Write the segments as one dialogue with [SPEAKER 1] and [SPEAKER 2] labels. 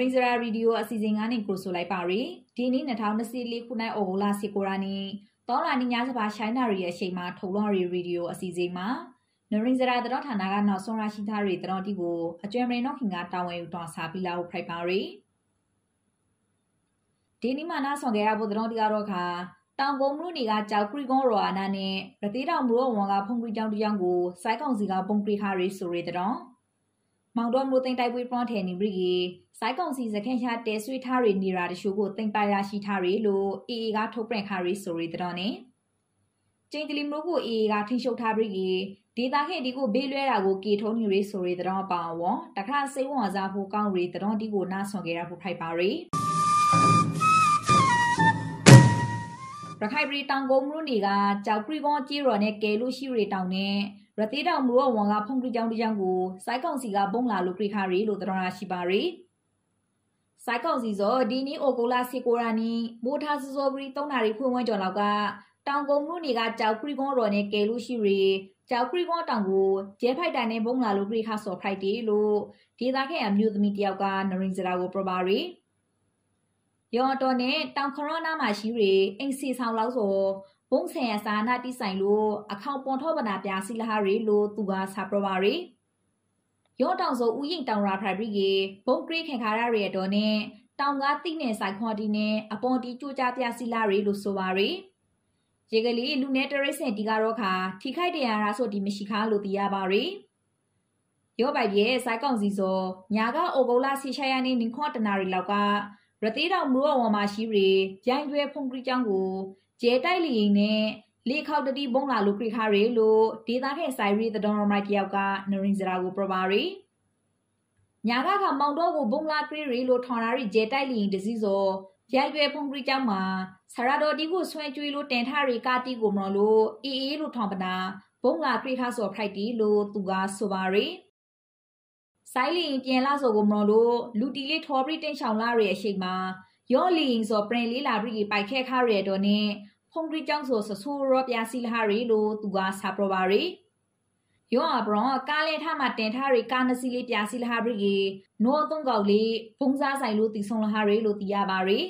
[SPEAKER 1] ရိစရာရီဒီယိုအစီအစဉ်ကနေကိုဆိုလိုက်ပါရီဒီနေ့2024ခုနှစ်ဩဂုတ်လ19ရက်နေ့တောလာနီညာစပါရှိုင်းနာရီရဲ့အချိန်မှာထုတ်လွှင့်ရီရီဒီယိုအစီအစဉ်မှာနရိစရာတတော်ဌာနကနောက်ဆုံးရရှိထားရီတတော်တီကိုအကျွမ်းမရင်တော့ခင်ကတာဝန်ယူတော်စာပြီးလာဖို့ဖိုက်ပါရီဒီနေ့မှနားဆောင်ခဲ့ရဖို့တတော်တီကတော့ခါတောင်ကုန်းမှုနေကကြောက်ခရီကွန်ရောအာနာနဲ့ရသေးတောင်မှုဝန်ကဖုန်ခရီကြောင်တကြောင်ကိုစိုက်ကောင်စီကပုံခရီခါရီဆိုရီတတော် မောင်တော်မျိုးသိမ့်တိုက်ပွဲပရွန်ထဲနေပြီကြီးစိုက်ကောင်စီစခန့်ရှာတဲဆွေးထားရီနေရာတချို့ကိုသိမ့်ပါရရှိထားရီလို့အေအေကထုတ်ပြန်ခါရီဆိုရီတတော်နဲ့ကျင်းကလီမျိုးကိုအေအေကထိရှုပ်ထားပြီကြီးဒေတာခေဒီကိုဘေးလွဲတာကိုကေထုံးနေရီဆိုရီတတော်ပါဝေါတခါစိတ်ဝင်စားဖို့ကောင်းရီတတော်တီကိုနားဆွန်ခဲ့ရဖို့ဖိုက်ပါရီရခိုင်ပြည်တောင်ကုန်းမြို့နေကကြောက်ပရီကွန်ကြီးရော်နဲ့ကဲလို့ရှိရီတောင်နဲ့ ရသေးတောင်မြို့ဝန်ကဖုန်ကကြောင်တကြောင်ကိုစိုက်ကောင်စီကဘုံလာလို့ပြခါရီလို့တရနာရှိပါရီစိုက်ကောင်စီစောဒီနီအိုကိုလာစီကိုရာနီမိုထားစစောပရီ၃နာရီဖွင့်ဝန်းကျော်လောက်ကတောင်ကုန်းမြို့နေကကြောက်ပရီကွန်ရော်နဲ့ကဲလို့ရှိရီကြောက်ပရီကွန်တောင်ကိုကျဲဖိုက်တိုင်နဲ့ဘုံလာလို့ပြခါစောဖိုက်တီလို့ဒေသခံအမျိုးသမီးတယောက်ကနရင်စရာကိုပြပါရီရော်တော်နဲ့တောင်ခရောနာမှာရှိရီအိမ်စီဆောင်လောက်ဆို ဘုံဆန်ရစာနာတိဆိုင်လို့အခေါင်ပွန်ထောပနာပြစီလာရီလို့သူကစာပြပါရီရောတောင်ဆိုဥယိန်တောင်ရာဖရိုက်ဘရီဘုံကရိခင်ခါရရီတော်နဲ့တောင်ကားတိနဲ့ဆိုင်ခွန်တီနဲ့အပေါ်တီကြိုးကြပြစီလာရီလို့ဆိုပါရီရေကလေးလူနဲ့တရိတ်စင်တီကတော့ခါထိခိုက်တရားရာဆိုဒီမရှိခါလို့သိရပါရီရောပိုက်ရဲ့စိုက်ကောင်စီစောညာကအိုဂုလာစီချာယာနေနင်ခွန်တနာရီလောက်ကရသေးတော်မူတော်ဝမှာရှိရီရိုင်းကျွဲဖုန်ကရီချောင်းကို ကျဲတိုက်လီရင်နဲ့လေခေါတတိဘုံလာလို့ခရခါရီလို့ဒေတာခဲ့ဆိုင်ရီတတော်မိုက်တယောက်ကနရင်စရာကိုပြပါရီညာကကမောင်တော့ကိုဘုံလာခရီရီလို့ထော်လာရီကျဲတိုက်လီရင်တစည်းစောရိုက်ရွယ်ဖုန်ကရီချောင်းမှာဆရာတော်ဒီကိုဆွဲကြွေးလို့တင်ထရီကာတီကိုမလို့အေးအေးလို့ထောင်ပနာဘုံလာခရီခါစောဖိုက်တီလို့သူကဆိုပါရီဆိုင်လီပြန်လာဆိုကိုမလို့လူတီလေးထော်ပရီတင်ဆောင်လာရဲ့အရှိတ်မှာယောလီရင်ဆိုပရင်လေးလာပြီးပိုက်ခဲခါရဲတော့နေ ဖုန်ဂရီကျောင်းဆိုဆဆူရောပြစီလာရီလို့သူကစာပရပါရီယောအဘရောကားလေထမှာတင်ထားရီကားနစီလေးပြစီလာပြီးနိုးသုံးကောက်လေးဘုံစားဆိုင်လို့တီဆုံလာရီလို့သိရပါရီ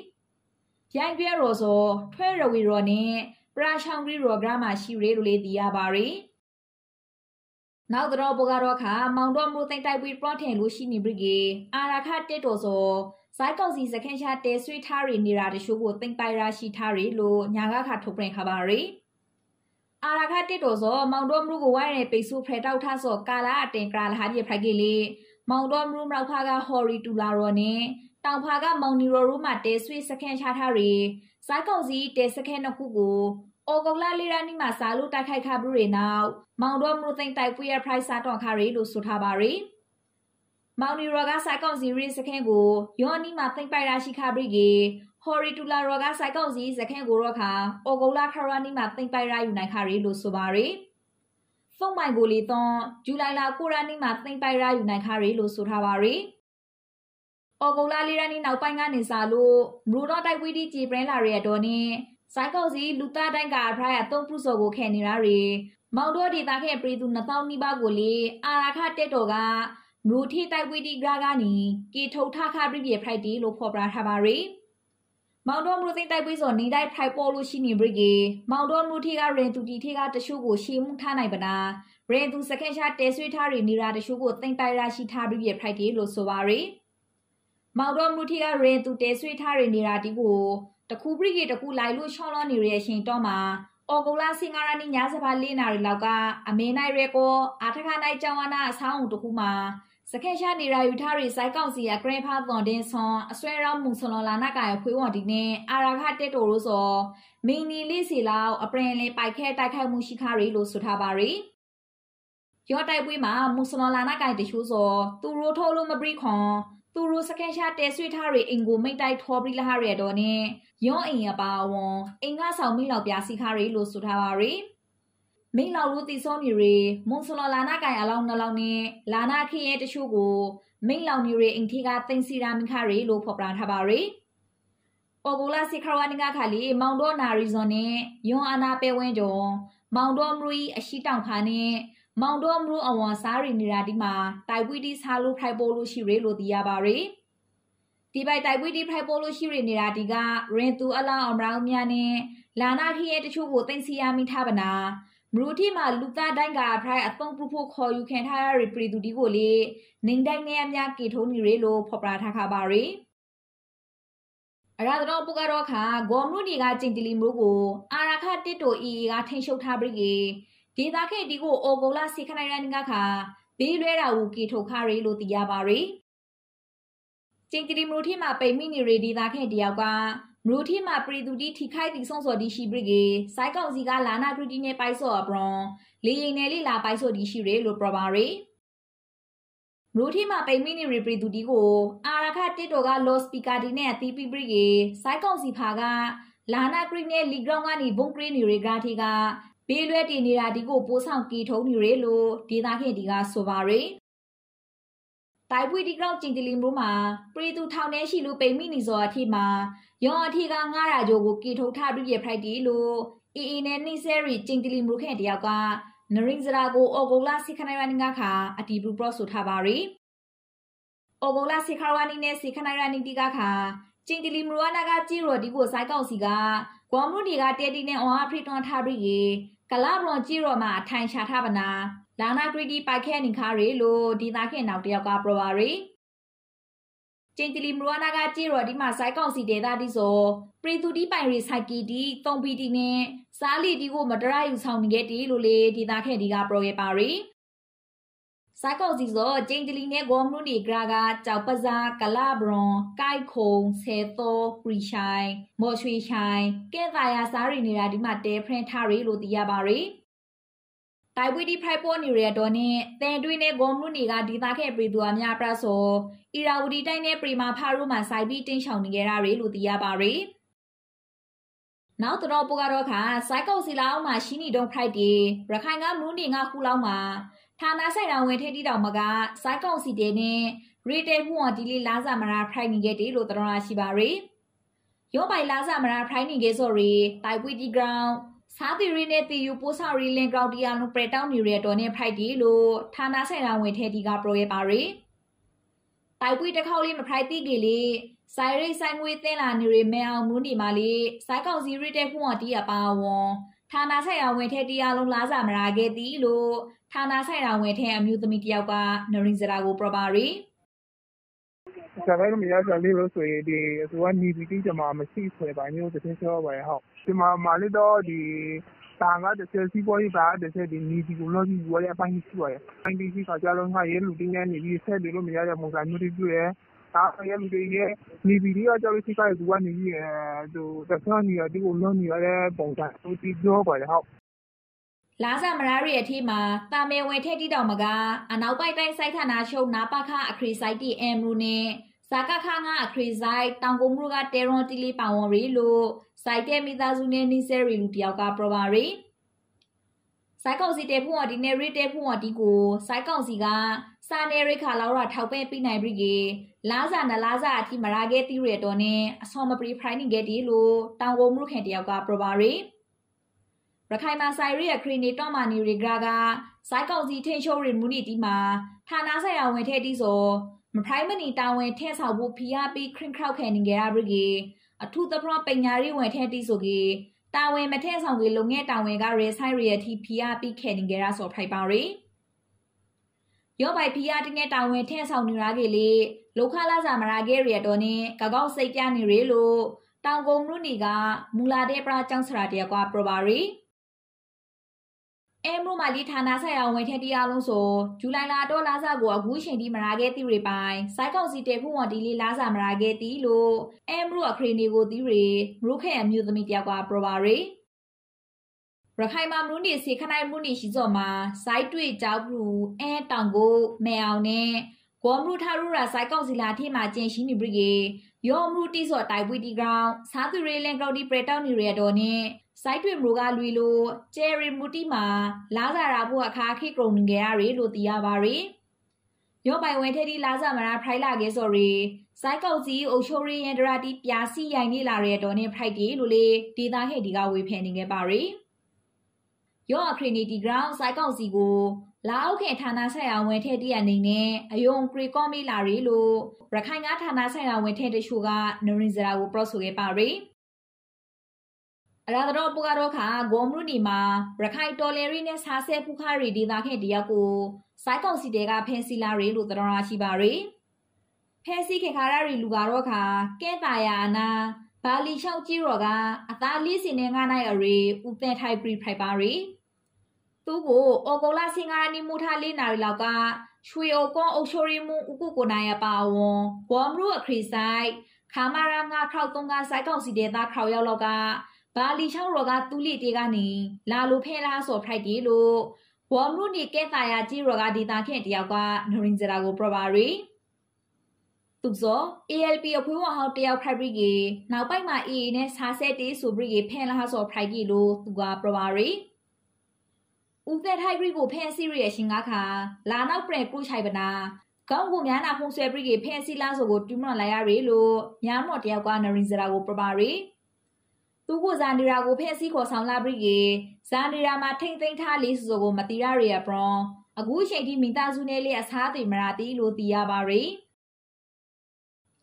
[SPEAKER 1] ရိုင်းပြဲရောဆိုထွဲရဝီရောနဲ့ပရာချောင်ဂရီရောဂရမှာရှိရီလို့လေးသိရပါရီနောက်တော့ဘောကတော့ခါမောင်တော်မူသိမ့်တိုက်ပြီးပရော့ထင်လို့ရှိနေပြီအာရာခတက်တော်ဆို ဇိုက်ကောင်စီစခန့်ချတဲဆွေးထားရီနေတာတချို့ကိုတင်ပိုင်ရရှိထားရီလို့ညာကခါထုတ်ပြန်ခပါရီအာရခတစ်တော်စောမောင်တော်မလူကိုဝိုင်းရပိစုဖရတောက်ထဆောကာလာအတင်ကရာလဟာဒီဖိုက်ကလေးမောင်တော်မလူမောက်ဖာကဟော်ရီတူလာရောနဲ့တောင်ဖာကမောင်နီရောရူမှာတဲဆွေးစခန့်ချထားရီဇိုက်ကောင်စီတဲစခန့်နှစ်ခုကိုအော်ဂုလာလီရာနီမှာစာလို့တိုက်ခိုက်ခါဘူးတွေနောက်မောင်တော်မလူသိမ့်တိုက်ပွေရ price စာတော့ခါရီလို့ဆိုထားပါရီ မောင်နီရောကစိုက်ကောင်စီရီစခန်းကိုယောနီမှာသိမ့်ပိုက်ရရှိခါပြီကေဟော်ရီတူလာရောကစိုက်ကောင်စီစခန်းကိုတော့ခါအော်ဂိုလာခရာနီမှာသိမ့်ပိုက်ရယူနိုင်ခါရီလို့ဆိုပါရီဖုန်မိုင်ကိုလီသွန်ဇူလိုင်လကိုရာနီမှာသိမ့်ပိုက်ရယူနိုင်ခါရီလို့ဆိုထားပါရီအော်ဂိုလာလီရနီနောက်ပိုင်းကနေစားလို့မရူတော့တိုက်ဝီဒီကြည်ပရင်းလာရဲ့တော့နေစိုက်ကောက်စီလူသားတိုင်းကဖရာရသုံးပုစောကိုခဲနေတာရီမောင်တို့ဒေတာခဲ့ပရီသူ2000နီးပါးကိုလေအာရာခတက်တော်က မရူထီတိုက်ဝီတီဂရာဂာနီကီထုတ်ထခါပြပြဖိုက်တီလို့ဖော်ပြထားပါရီမောင်တော်မူသိမ့်တိုက်ပွေးစောနေတိုက်ဖိုက်ပေါ်လို့ရှိနေပြီကေမောင်တော်မူထီကရင်သူတီထီကတရှုကိုရှေမှုထားနိုင်ပနာရင်သူစကန်ရှာတဲဆွေးထားရီနေတာတရှုကိုသိမ့်ပိုင်ရရှိထားပြပြဖိုက်တီလို့ဆိုပါရီမောင်တော်မူထီကရင်သူတဲဆွေးထားရီနေတာတီကိုတခုပြိကေတခုလိုက်လို့ချောင်းလောနေရရှင်တော့မှာအော်ဂိုလာစင်္ဂရာနီညာစပါလေးနာရီလောက်ကအမေနိုင်ရဲကိုအာထခနိုင်ကျောင်းဝနာအဆောင်တခုမှာ စခက်ရှာနေရာယူထားရီစိုက်ကောက်စီရဂရဖာသွန်တင်းဆွန်အစွဲရောင်းမှုဆွန်လောလာနာကာရဖွေးဝွန်ဒီနဲ့အာရာခတက်တိုလို့ဆိုမင်းနီလေးစီလောက်အပရင်လေးပိုက်ခဲတိုက်ခိုက်မှုရှိခါရီလို့ဆိုထားပါရီရောတိုက်ပွေးမှာမူဆွန်လောလာနာကာတချို့ဆိုသူရိုထိုးလို့မပရိခွန်သူရိုစခက်ရှာတဲဆွေးထားရီအင်ကိုမိတ်တိုက်ထောပရိလာရတော့နဲ့ရောအိမ်ရပါဝွန်အင်ကဆောင်မိလောက်ပြစီခါရီလို့ဆိုထားပါရီ မိလောက်လို့တီစောနေရီမွန်ဆလလာနာကန်အလောင်းနှလောင်းနဲ့လာနာခရဲတချို့ကိုမိလောက်နေရီအင်ထီကတင်စီရာမင်ခရီလို့ဖော်ပြထားပါရီအော်ဂိုလာစီခရဝနီကခါလီမောင်တော်နာရီဇွန်နဲ့ယွန်အာနာပဲဝင်းကျော်မောင်တော်မရူအရှိတောင်ခါနဲ့မောင်တော်မရူအဝန်စားရီနေတာဒီမှာတိုက်ပွီတီဆာလူဖိုက်ပိုလို့ရှိရလို့သိရပါရီဒီပိုက်တိုက်ပွေးဒီဖိုက်ပိုလို့ရှိရနေတာဒီကရင်သူအလောင်းအမရောင်းများနဲ့လာနာခရဲ့တချို့ကိုတင်စီရမိထားပနာ မရူတီမှာလူသားတိုင်းကဖရိုက်အသုံးပြုဖို့ခေါ်ယူခံထားရတဲ့ပရီတူဒီကိုလေနေတိုင်းနဲ့အများကေထုံးနေရလို့ဖော်ပြထားခါပါရီအရာတော်ပုကတော့ခါဂေါ်မလူဒီကကျင်တလီမျိုးကိုအာရခတစ်တိုအီကထိန်ရှုပ်ထားပြီးကေဒေတာခေဒီကိုအော်ဂိုလာစီခနိုင်ရန်ကခါဘေးလွဲတာကိုကေထုတ်ခါရီလို့သိရပါရီကျင်တလီမျိုးထိမှာပိတ်မိနေရီဒေတာခေတယောက်က မရူထီမှာပရီတူတီထိခိုက်တီဆုံစော်ဒီရှိပရိကေစိုက်ကောင်စီကလာနာကရီတီနဲ့ပိုက်စော်အပရွန်လေရင်နယ်လေးလာပိုက်စော်ဒီရှိရဲလို့ပြောပါရီမရူထီမှာပိမီနီရီပရီတူတီကိုအာရခတစ်တော်ကလော့စပီကာဒီနဲ့အသီးပိပရိကေစိုက်ကောင်စီဖာကလာနာကရီနဲ့လီဂရောင်းကနေဘုံကရီနီရီဂါတီကဘေးလွဲတင်နေတာဒီကိုပိုးဆောင်ကီထုံးနေရဲလို့ဒေတာခင်ဒီကဆိုပါရီ တိုင်ပွေဒီကောက်ကျင်တလီမိုးမှာပရီတူထောင်ထဲရှိလို့ပိမိနေစောအထိမှာယောအထိက900ကျော်ကိုကီထုတ်ထားပြီးရဖိုက်တီလို့အီအီနဲ့နိဆယ်ရီကျင်တလီမိုးခဲတယောက်ကနရင်းစရာကိုအော်ဂိုလာစိခနိုင်ဝနငါခါအတီဘူးပရော့ဆိုထားပါရီအော်ဂိုလာစိခရဝနီနဲ့စိခနိုင်ရနီတီကခါကျင်တလီမရဝနာကကြည်ရော်ဒီကိုစိုက်ကောက်စီကဂွမ်မူဒီကတဲတီနဲ့အော်အာဖရီတွန်ထားပြီးရေ ကလာဘရွန်ကြည်ရော်မှာအထိုင်ချထားပါနာလာနာဂရီတီပိုက်ခဲနေခါရီလို့ဒီသားခင်နောက်တယောက်ကပရပါရီကျင်းတလီမရဝနာကကြည်ရော်ဒီမှာစိုက်ကောင်စီဒေတာဒီဆိုပရီတူတီပိုင်ရီစိုက်ကီတီတုံပီတီနဲ့စားလီတီကိုမတရယူဆောင်နေခဲ့တီလို့လေဒီသားခင်ဒီကပရခဲ့ပါရီ စိုက်ကောက်စီစောကျင်းတလီနဲ့ဂေါမနုနီဂရာကကြောက်ပဇာကလာဘရွန်ကိုက်ခုံဆဲသောပရီရှိုင်မော်ရွှေရှိုင်ကဲသာယာစားရီနေတာဒီမှာတဲဖရင်ထားရီလို့သိရပါရီတိုင်ဝီဒီဖိုက်ပေါ်နေရတော့နဲ့တန်တွင်းနဲ့ဂေါမလူနေကဒီသားခဲ့ပြည်သူအများပြဆိုအီရာဝတီတိုင်းနဲ့ပရီမာဖာရိုမှာစိုက်ပြီးတင်းချောင်နေကြရတွေလို့သိရပါရီနောက်တော့ပိုကတော့ခါစိုက်ကောက်စီလောင်းမှာရှိနေတော့ဖိုက်တီရခိုင်ကမလူနေငါခုလောင်းမှာ ဌာနဆိုင်တော်ဝင်ထဲတီတောင်မကစိုက်ကောက်စီတဲနဲ့ရီတဲမှုအတီလေးလာစာမရာဖိုက်နေခဲ့တယ်လို့တော်ရရှိပါရီရောပိုင်လာစာမရာဖိုက်နေခဲ့ဆိုရီတိုင်ဝီဒီဂရောင်းစားတီရီနဲ့တီယူပိုးစာရီလင်ဂရောင်တီယာလုံးပရတောင်းနေရတော်နဲ့ဖိုက်တီလို့ဌာနဆိုင်တော်ဝင်ထဲတီကပရိုရဲပါရီတိုင်ပွေတစ်ခေါက်လေးမဖိုက်တီကေလေးဆိုင်ရိတ်ဆိုင်ငွေသင်းလာနေရမဲအောင်မူးနေပါလေစိုက်ကောက်စီရီတဲ့ဖုန်အတီးအပါဝန် ဌာနဆိုင်ရာဝင်ထဲတရားလုံးလားစာမရာခဲ့သည်လို့ဌာနဆိုင်ရာဝင်ထဲအမျိုးသမီးတယောက်ကနရင်းစရာကိုပြပါရီ
[SPEAKER 2] ကျန်တဲ့မရကြလေးလို့ဆိုရင်ဒီသူကနေပြီးဒီမှာမရှိဆွဲပါမျိုးတစ်ချက်ပြောပါရဟောဒီမှာမာလီတော့ဒီတာငါတစ်ချက်စီးပွားရေးပါတစ်ချက်ဒီနေဒီကိုလို့ဒီဝရအပိုင်းရှိပါရဲ့အပိုင်းဒီကကြလုံးငါရဲလူတင်းနေနေပြီးဆက်ပြီးလို့မရတဲ့ပုံစံမျိုးတွေပြည့် တာရဲလူတွေရဲ့နေပြီးတော့ကြောက်လို့ရှိခိုင်းသူကနေပြီးအဲသူတစ်ခါနေရဒီကိုလုံးနေရတဲ့ပုံစံသူဒီပြောပါလေဟော
[SPEAKER 1] လာစာမရာရီအထိမှာတာမေဝင်ထဲတိတောင်မကအနောက်ပိုက်တိုင်းစိုက်ဌာနရှုံနာပခအခရီစိုက်တီအမ်ရူနဲ့ဇာကခငါအခရီစိုက်တောင်ကုန်းမူကတေရွန်တီလီပါဝန်ရီလို့စိုက်တဲ့မိသားစုနဲ့နီဆယ်ရီလူတယောက်ကပရပါရီစိုက်ကောင်စီတဲဖုန်ဝတီနဲ့ရီတဲဖုန်ဝတီကိုစိုက်ကောင်စီက စာနေရိခါလောက်ရထောက်ပဲပြနိုင်ပြီကေလာစာနလာစာအထိမရာခဲ့တီရတော်နဲ့အစောမပရီဖရိုင်းနေခဲ့တီလို့တောင်ကုန်းမူခင်တယောက်ကပရပါရီရခိုင်မှာဆိုင်ရီရခရီနေတော့မာနီရီဂရာကစိုက်ကောင်စီထင်းချိုးရီမူနီတီမှာဌာနဆိုင်ရာဝင်ထဲတီဆိုမဖိုင်မနီတာဝန်ထဲဆောက်ဖို့ဖီယာပီခရင်ခောက်ခဲနေကြရပြီကေအထုသပရပညာရီဝင်ထဲတီဆိုကေတာဝန်မထဲဆောင်ကေလုံငဲတာဝန်ကရေဆိုင်ရီယတီဖီယာပီခဲနေကြရဆိုဖိုက်ပါရီ ယောပိုင်ဖီယာတင်းနဲ့တာဝန်ထဲဆောင်နေရကေလေလောခလာစာမရာကေရီယတော်နဲ့ကကောက်စိတ်ပြနေရေလို့တောင်ကုန်းလူနီကမူလာတဲ့ပရာကျောင်းစရာတရကွာပရပါရီအဲမလို့မလီဌာနဆိုင်အောင်ဝင်ထက်တရားလုံးဆိုဇူလိုင်လတော့လာစာကိုအခုချိန်ဒီမရာခဲ့တီတွေပိုင်စိုက်ကောက်စီတေဖုန်ဝတီလေးလာစာမရာခဲ့တီလို့အဲမလို့အခရီနေကိုတီတွေမရုခဲအမျိုးသမီးတယောက်ကပရပါရီ ရခိုင်မှာမလို့နေစီခနိုင်မှုနေရှိစောမှာစိုက်တွေ့ကြောက်ဘူးအဲတောင်ကိုမဲအောင်နဲ့ဂေါမရုထရူရာစိုက်ကောက်စီလာထိမှာကျင်ရှိနေပြီကေယောမရုတိစောတိုင်ပွီတီဂရောင်းစားသူရေလန်ကောက်တီပရတောက်နေရတော့နဲ့စိုက်တွေမူကလွီလိုကျယ်ရီမူတီမှာလာစာရာဖို့အခါခိကရုံငယ်ရရီလို့သိရပါရီယောပိုင်ဝင်ထဲဒီလာစာမရာဖရိုက်လာခဲ့စော်ရီစိုက်ကောက်စီအုပ်ချိုရီယန်ဒရာတီပြာစီရိုင်နေလာတဲ့တော်နဲ့ဖရိုက်တီလို့လေဒေတာဟဲ့ဒီကဝေဖန်နေခဲ့ပါရီ ယောအခရီနီတီဂရောင်းစိုက်ကောက်စီကိုလာအောက်ခင်ဌာနဆိုင်ရာဝန်ထက်တရအနေနဲ့အယုံကရီကောမီလာရီလို့ရခိုင်ကဌာနဆိုင်ရာဝန်ထက်တချို့ကနရင်စရာကိုပရော့ဆိုခဲ့ပါရီအရာတော်ပူကတော့ခါဂေါမရုနီမှာရခိုင်တော်လယ်ရီနဲ့ဆာဆဲဖူခါရီဒေတာခဲ့တယောက်ကိုစိုက်ကောင်စီတဲကဖဲစီလာရီလို့တော်ရရှိပါရီဖဲစီခေခါရရီလူကတော့ခါကဲတာယာနာ ဘာလီချောက်ကြီးရောကအသားလေးစင်နဲ့ငါနိုင်အရေဥပန်ထိုင်ပရီဖိုက်ပါရီသူ့ကိုအော်ဂိုလာစင်ကာနီမူထားလေးနာရီလောက်ကရွှေအိုကွန်အုပ်ချိုရီမူဥကုကိုနိုင်ရပါဝွန်ဝမ်ရူအခရီဆိုင်ခါမာရာငါခောက်တုံးကစိုက်ကောက်စီတဲ့သားခောက်ရောက်လောက်ကဘာလီချောင်းရောကတူလီတေကနေလာလိုဖဲလားဆိုဖိုက်တီလို့ဝမ်ရူနီကဲတာယာကြီးရောကဒေတာခင်တယောက်ကနရင်ဂျရာကိုပရပါရီ သူစော ALP အဖွေးဝဟောက်တယောက်ဖိုက်ပြီးကေနောက်ပိုက်မှာ AA နဲ့ဆာဆဲတေးဆိုပြီးကေဖဲလားဆိုဖိုက်ကြီးလို့သူကပရပါရီဦးသက်ထိုက်ရီကိုဖဲစီရီရဲ့ရှင်ကားခါလာနောက်ပရကုချိုင်ပနာကောင်းကိုများနာဖုံဆွဲပြီးဖဲစီလာဆိုကိုတူးမလိုက်ရရီလို့ညာမော့တယောက်ကနရင်စရာကိုပပါရီသူကိုဇာနေရာကိုဖဲစီခေါ်ဆောင်လာပြီးဇာနေရာမှာထိမ့်သိမ်းထားလေးဆိုကိုမတိရရရပရွန်အခုချိန်ထိမိသားစုနဲ့လေးအစားသိမရာတီလို့သိရပါရီ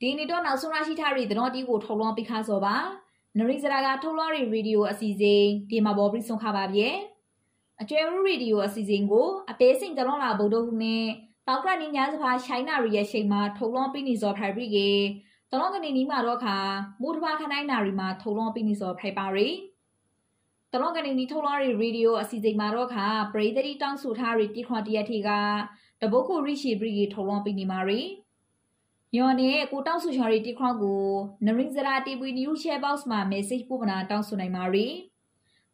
[SPEAKER 1] ဒီနေ့တော့နောက်ဆုံးရရှိထားတဲ့သတင်းတီးကိုထုတ်လွှင့်ပေးခါစောပါနရိစရာကထုတ်လွှင့်တဲ့ဗီဒီယိုအစီအစဉ်ဒီမှာပေါ်ပြီးဆုံးခပါဗျ။အကျွဲရူရီဒီယိုအစီအစဉ်ကိုအသေးစိတ်တလုံးလာဗုဒ္ဓဟူနဲ့တောက်ကနီညာစဖာရှိုင်းနာရီရဲ့ချိန်မှာထုံလုံးပြီးနေစောဖိုင်ပြီးကေတလုံးကနေနီးမှာတော့ခါမူတဘာခနိုင်နာရီမှာထုံလုံးပြီးနေစောဖိုင်ပါရီတလုံးကနေနီထုံလုံးရီရေဒီယိုအစီအစဉ်မှာတော့ခါပရိသတိတောင်းဆိုထားရီတိခွန်တရက်ထီကတပုတ်ကိုရိရှိပြီးကေထုံလုံးပြီးနေမှာရီ ယောနဲ့ကိုတောင်းဆိုချော်ရီတိခွန်ကိုနရင်ဇရာတီဗီနျူးရှယ်ဘောက်စ်မှာ message ပို့မနာတောင်းဆိုနိုင်ပါရီ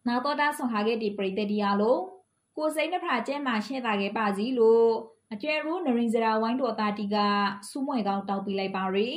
[SPEAKER 1] နာတော့တာဆောင်ဟာခဲ့ဒီပရိသတ်တရားလို့ကိုစိမ့်နှဖာကျဲမှာရှဲတာခဲ့ပါစီလို့အကျွဲရူးနရင်စရာဝိုင်းတော်တာတီကစူးမွဲကောင်းတောက်ပြလိုက်ပါရီ